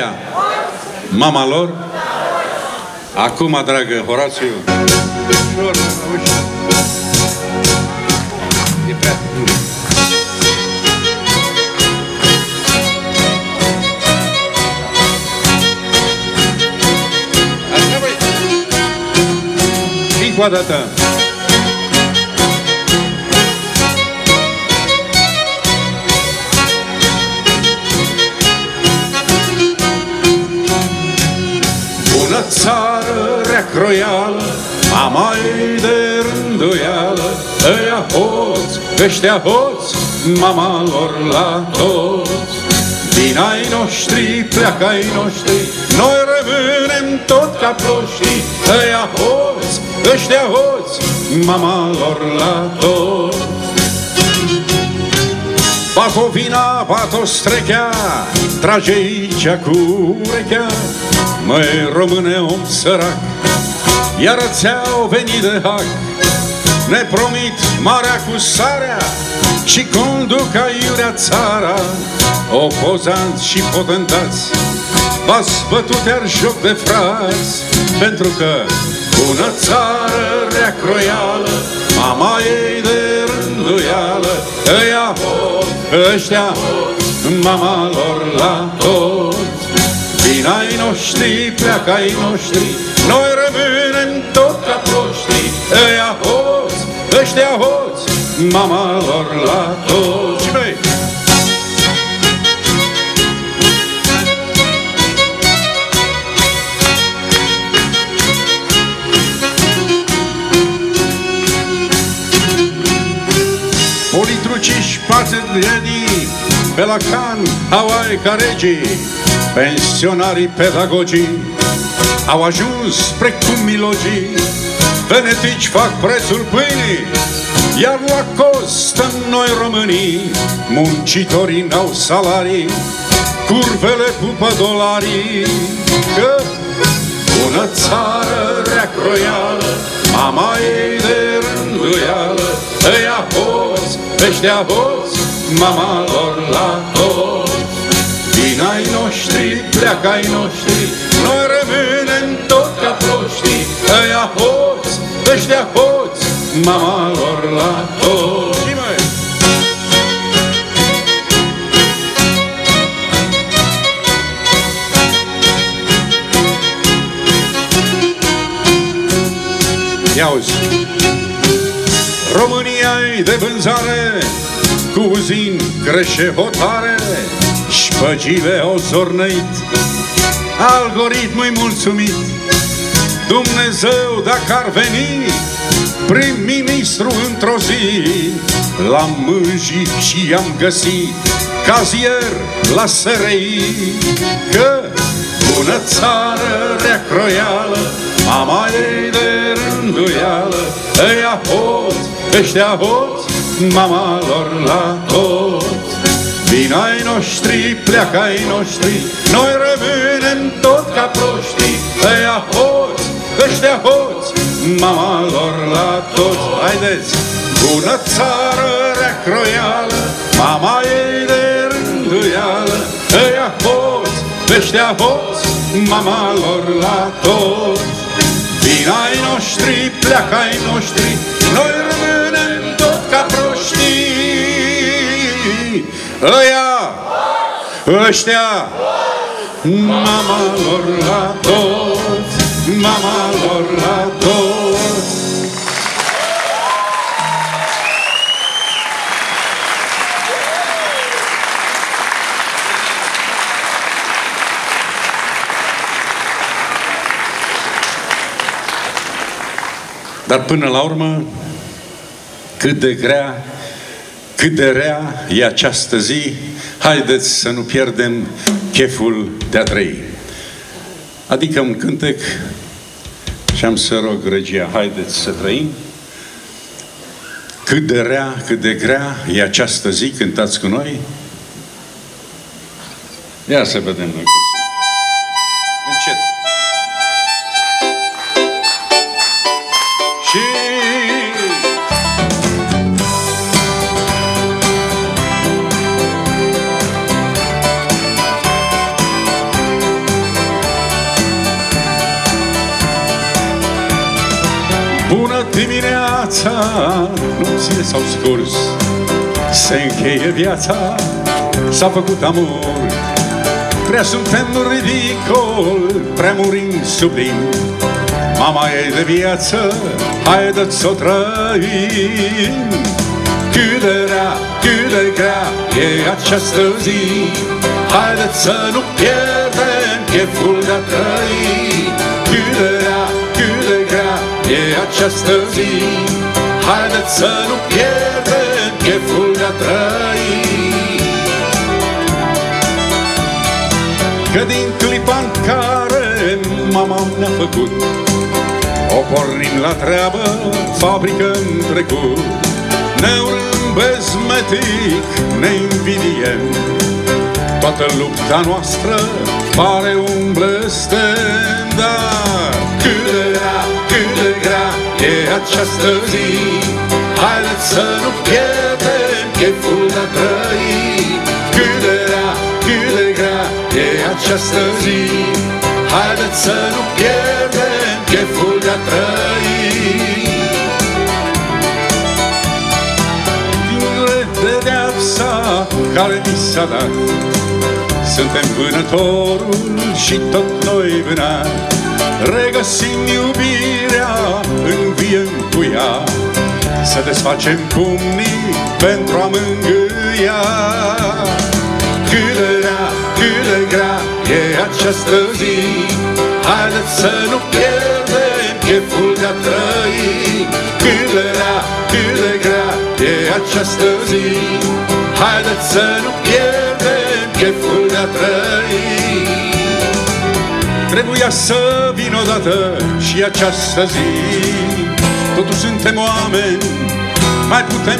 ea, mama lor. Acum, dragă Horațiu, ușor, ușor. E prea... Așa, băi. Încă o dată. Croială, mama ei de rânduială, ăia hoți, ăștia hoți, mama lor la toți. Din ai noștri, pleacă ai noștri, noi rămânem tot ca proștii, ăia hoți, ăștia hoți, mama lor la toți. Bacovina, bato strechea, trage aici cu urechea, Măi, române, om sărac, iar ți-au venit de hac. Ne promit marea cu sarea și conduc aiurea țara. Opozanți și potentați, v-ați bătut iar joc de frați, pentru că bună țară, rea croială, mama ei de rânduială, ăia hot, ăștia mama lor la toți. Din ai noștri, pleacă ai noștri, noi rămânem ăștia hoți, mama lor la toți. Și noi, Politruciși, pațentenii, pe la can, Hawaii ca regii, pensionarii pedagogii, au ajuns precum milogii, venetici fac prețul pâinii, iar la costă noi românii, muncitorii n-au salarii, curvele pupă dolarii, că bună țară, rea croială, mama ei de rânduială, ăia hoți, ăștia hoți, mama lor la toți. Din ai noștri, pleacă ai noștri, ăștia hoți, mama lor la toți. Și mai. Ia uzi. România e de vânzare, cu uzin crește hotare, șpăgile au zornăit, algoritmul mulțumit. Dumnezeu, dacă ar veni, prim-ministru într-o zi, l-am mânjit și i-am găsit cazier la SRI, că bună țară, rea croială, mama ei de rânduială, ăia hoți, ăștia hoți, mama lor la toți. Din ai noștri, pleacă ai noștri, noi rămânem tot ca proștii, ăia hoți, ăștia hoți, mama lor la toți. Haideți! Bună țară, rea croială, mama ei de rânduială, ăia hoți, ăștia hoți, mama lor la toți. Din ai noștri, pleacă ai noștri, noi rămânem tot ca proștii. Ăia, ăștia, mama lor la toți, mama lor la toți. Dar până la urmă, cât de grea, cât de rea e această zi, haideți să nu pierdem cheful de a trăi. Adică un cântec și am să rog regia, haideți să trăim. Cât de rea, cât de grea e această zi, cântați cu noi. Ia să vedem noi cum sunt. Încet. Dimineața, nopțile s-au scurs Se încheie viața, s-a făcut amor Prea suntem ridicol, prea murim sublim. Mama e de viață, haideți să o trăim. Cât de rea, cât de grea e această zi Haideți să nu pierdem cheful de a trăi e această zi. Haideți să nu pierdem cheful de a trăi. Că din clipa în care mama ne-a făcut O pornim la treabă, fabrică în trecut. Ne urâm bezmetic, ne invidiem. Toată lupta noastră pare un blestem Dar această zi. Haideți să nu pierdem cheful de a trăi. Cât de rea, cât de grea e această zi. Haideți să nu pierdem cheful de a trăi Din viața care mi s-a dat. Suntem vânătorul și tot noi vâna Regăsim iubirea, înviem cu ea. Să desfacem pumnii pentru a mângâia. Cât de rea, cât de grea e această zi. Haideți să nu pierdem cheful de a trăi. Cât de rea, cât de grea e această zi. Haideți să nu pierdem cheful de a trăi Trebuia să vin odată și această zi. Totuși suntem oameni, mai putem